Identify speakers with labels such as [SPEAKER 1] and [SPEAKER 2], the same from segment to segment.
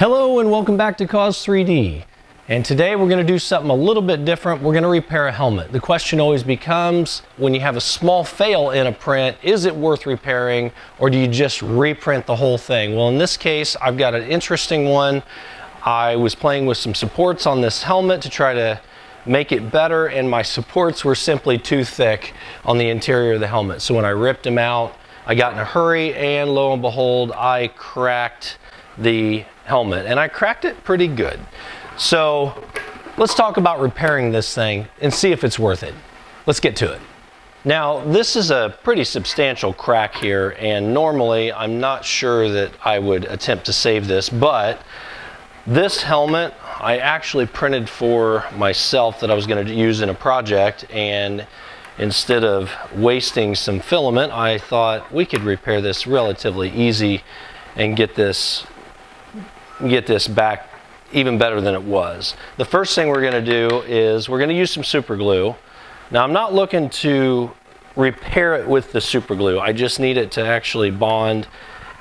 [SPEAKER 1] Hello and welcome back to Coz3D. And today we're going to do something a little bit different. We're going to repair a helmet. The question always becomes, when you have a small fail in a print, is it worth repairing or do you just reprint the whole thing? Well, in this case, I've got an interesting one. I was playing with some supports on this helmet to try to make it better and my supports were simply too thick on the interior of the helmet. So when I ripped them out, I got in a hurry and lo and behold, I cracked the helmet and I cracked it pretty good. So let's talk about repairing this thing and see if it's worth it. Let's get to it. Now, this is a pretty substantial crack here, and normally I'm not sure that I would attempt to save this, but this helmet I actually printed for myself that I was going to use in a project, and instead of wasting some filament, I thought we could repair this relatively easy and get this get this back even better than it was. The first thing we're going to do is we're going to use some super glue. Now I'm not looking to repair it with the super glue. I just need it to actually bond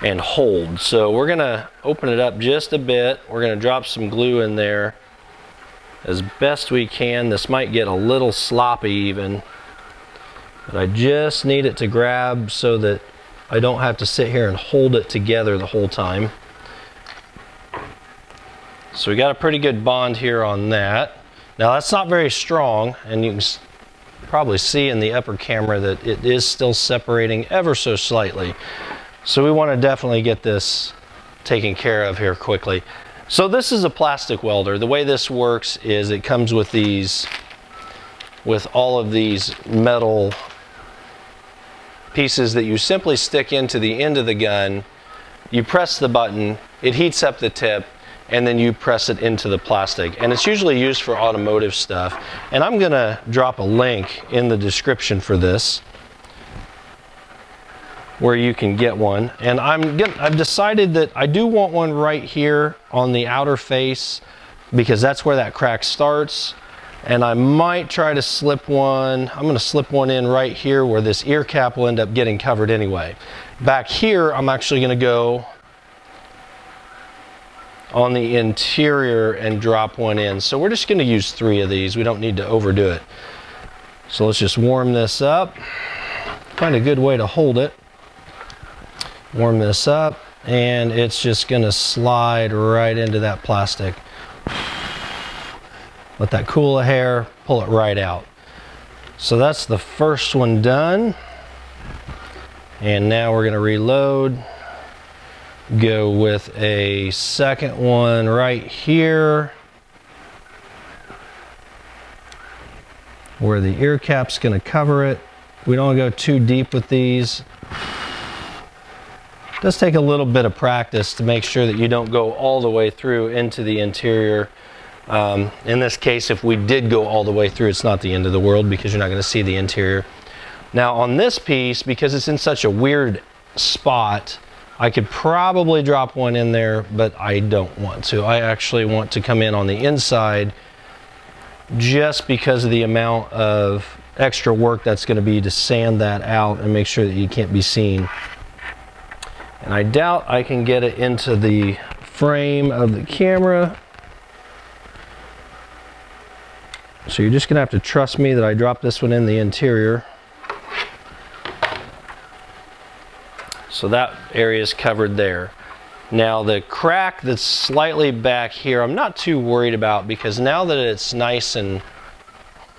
[SPEAKER 1] and hold. So we're going to open it up just a bit. We're going to drop some glue in there as best we can. This might get a little sloppy even. But I just need it to grab so that I don't have to sit here and hold it together the whole time. So we got a pretty good bond here on that. Now that's not very strong and you can probably see in the upper camera that it is still separating ever so slightly. So we want to definitely get this taken care of here quickly. So this is a plastic welder. The way this works is it comes with these, with all of these metal pieces that you simply stick into the end of the gun. You press the button, it heats up the tip, and then you press it into the plastic. And it's usually used for automotive stuff. And I'm gonna drop a link in the description for this where you can get one. And I'm get, I've decided that I do want one right here on the outer face because that's where that crack starts. And I might try to slip one, I'm gonna slip one in right here where this ear cap will end up getting covered anyway. Back here, I'm actually gonna go on the interior and drop one in. So we're just gonna use three of these. We don't need to overdo it. So let's just warm this up. Find a good way to hold it. Warm this up and it's just gonna slide right into that plastic. Let that cool a hair, pull it right out. So that's the first one done. And now we're gonna reload go with a second one right here where the ear cap's going to cover it. We don't go too deep with these. It does take a little bit of practice to make sure that you don't go all the way through into the interior. Um, in this case, if we did go all the way through, it's not the end of the world because you're not going to see the interior. Now on this piece, because it's in such a weird spot, I could probably drop one in there, but I don't want to. I actually want to come in on the inside just because of the amount of extra work that's going to be to sand that out and make sure that you can't be seen. And I doubt I can get it into the frame of the camera. So you're just going to have to trust me that I dropped this one in the interior. So that area is covered there. Now the crack that's slightly back here, I'm not too worried about because now that it's nice and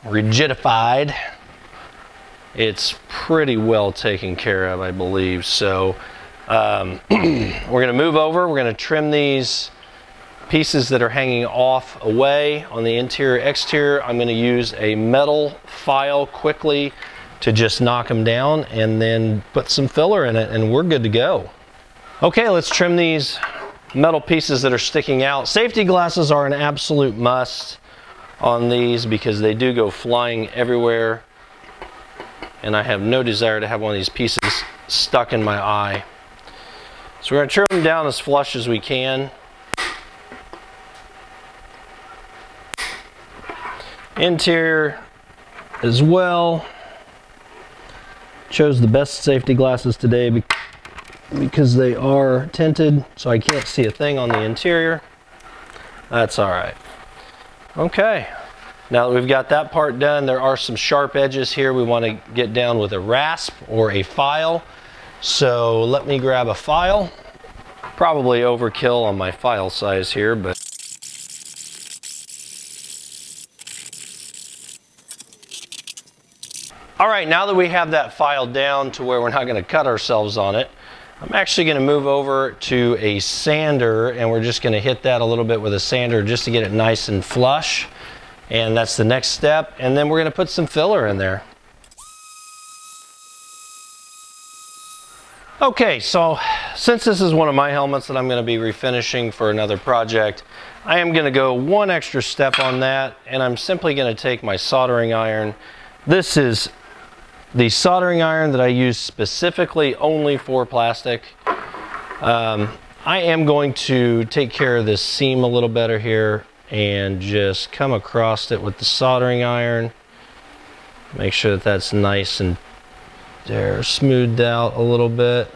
[SPEAKER 1] rigidified, it's pretty well taken care of, I believe. So um, we're gonna move over, we're gonna trim these pieces that are hanging off away on the interior exterior. I'm gonna use a metal file quickly to just knock them down and then put some filler in it and we're good to go. Okay, let's trim these metal pieces that are sticking out. Safety glasses are an absolute must on these because they do go flying everywhere and I have no desire to have one of these pieces stuck in my eye. So we're going to trim them down as flush as we can. Interior as well. Chose the best safety glasses today because they are tinted so I can't see a thing on the interior. That's all right. Okay, now that we've got that part done, there are some sharp edges here we want to get down with a rasp or a file. So let me grab a file. Probably overkill on my file size here, but All right, now that we have that file down to where we're not gonna cut ourselves on it, I'm actually gonna move over to a sander and we're just gonna hit that a little bit with a sander just to get it nice and flush. And that's the next step. And then we're gonna put some filler in there. Okay, so since this is one of my helmets that I'm gonna be refinishing for another project, I am gonna go one extra step on that and I'm simply gonna take my soldering iron. This is the soldering iron that I use specifically only for plastic. Um, I am going to take care of this seam a little better here and just come across it with the soldering iron. Make sure that that's nice and there, smoothed out a little bit.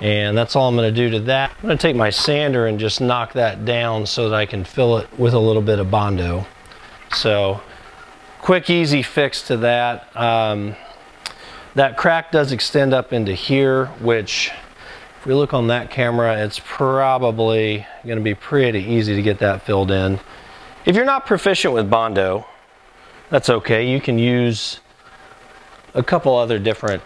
[SPEAKER 1] And that's all I'm gonna do to that. I'm gonna take my sander and just knock that down so that I can fill it with a little bit of Bondo. So quick easy fix to that. Um, that crack does extend up into here which if we look on that camera it's probably going to be pretty easy to get that filled in. If you're not proficient with Bondo that's okay. You can use a couple other different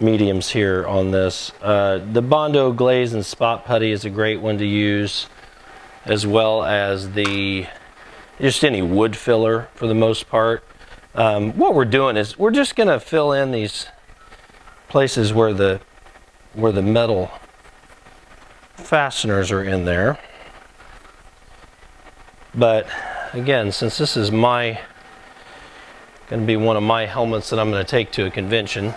[SPEAKER 1] mediums here on this. Uh, the Bondo glaze and spot putty is a great one to use as well as the just any wood filler for the most part. Um, what we're doing is we're just going to fill in these places where the where the metal fasteners are in there. But again, since this is my going to be one of my helmets that I'm going to take to a convention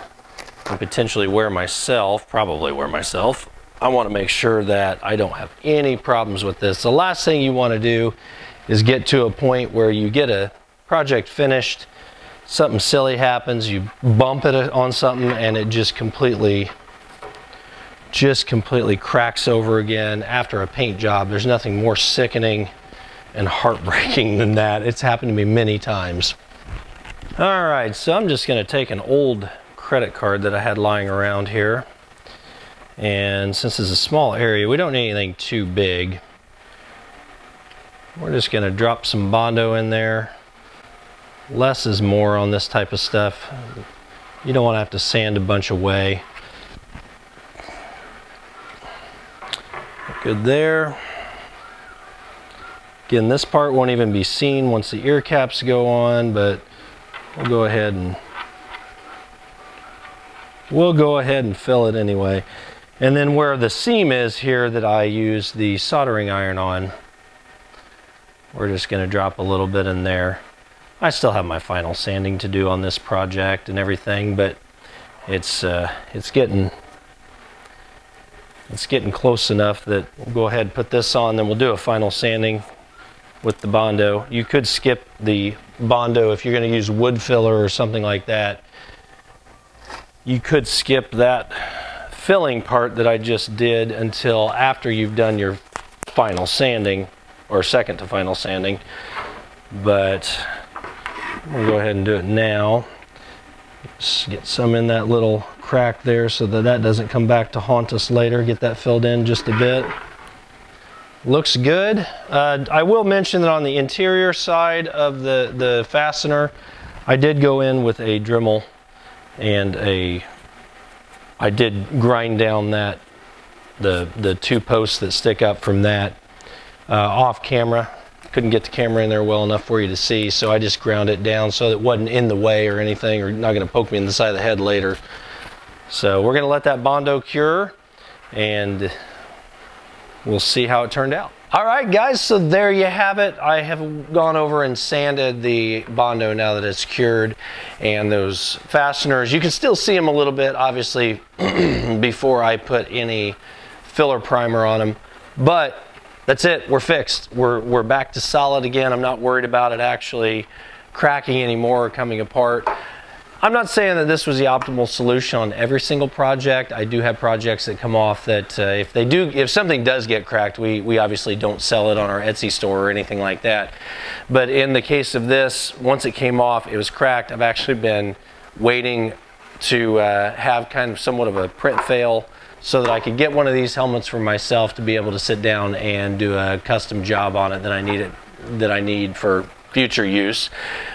[SPEAKER 1] and potentially wear myself, probably wear myself, I want to make sure that I don't have any problems with this. The last thing you want to do is get to a point where you get a project finished, something silly happens, you bump it uh, on something and it just completely just completely cracks over again after a paint job. There's nothing more sickening and heartbreaking than that. It's happened to me many times. All right, so I'm just gonna take an old credit card that I had lying around here. And since it's a small area, we don't need anything too big. We're just going to drop some Bondo in there. Less is more on this type of stuff. You don't want to have to sand a bunch away. Good there. Again, this part won't even be seen once the ear caps go on, but we'll go ahead and we'll go ahead and fill it anyway. And then where the seam is here that I use the soldering iron on, we're just going to drop a little bit in there. I still have my final sanding to do on this project and everything, but it's uh, it's getting it's getting close enough that we'll go ahead and put this on, then we'll do a final sanding with the Bondo. You could skip the Bondo if you're going to use wood filler or something like that. You could skip that filling part that I just did until after you've done your final sanding or second to final sanding. But we'll go ahead and do it now. Just get some in that little crack there so that that doesn't come back to haunt us later. Get that filled in just a bit. Looks good. Uh, I will mention that on the interior side of the, the fastener, I did go in with a Dremel and a, I did grind down that, the, the two posts that stick up from that uh, off camera. Couldn't get the camera in there well enough for you to see, so I just ground it down so it wasn't in the way or anything or not going to poke me in the side of the head later. So we're going to let that Bondo cure and we'll see how it turned out. All right, guys, so there you have it. I have gone over and sanded the Bondo now that it's cured and those fasteners. You can still see them a little bit, obviously, before I put any filler primer on them. But that's it. We're fixed. We're, we're back to solid again. I'm not worried about it actually cracking anymore or coming apart. I'm not saying that this was the optimal solution on every single project. I do have projects that come off that uh, if they do, if something does get cracked, we, we obviously don't sell it on our Etsy store or anything like that. But in the case of this, once it came off, it was cracked. I've actually been waiting to uh, have kind of somewhat of a print fail so that I could get one of these helmets for myself to be able to sit down and do a custom job on it that I need it that I need for future use.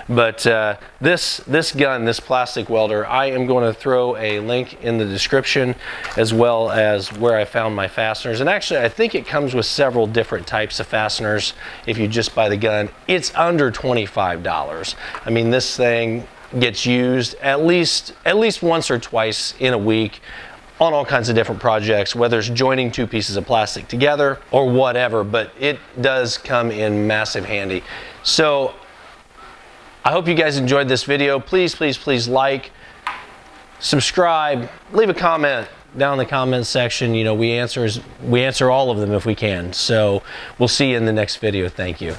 [SPEAKER 1] But uh, this, this gun, this plastic welder, I am going to throw a link in the description as well as where I found my fasteners. And actually, I think it comes with several different types of fasteners if you just buy the gun. It's under $25. I mean, this thing gets used at least at least once or twice in a week on all kinds of different projects, whether it's joining two pieces of plastic together or whatever, but it does come in massive handy. So I hope you guys enjoyed this video. Please, please, please like, subscribe, leave a comment down in the comments section. You know, we answer, we answer all of them if we can. So we'll see you in the next video. Thank you.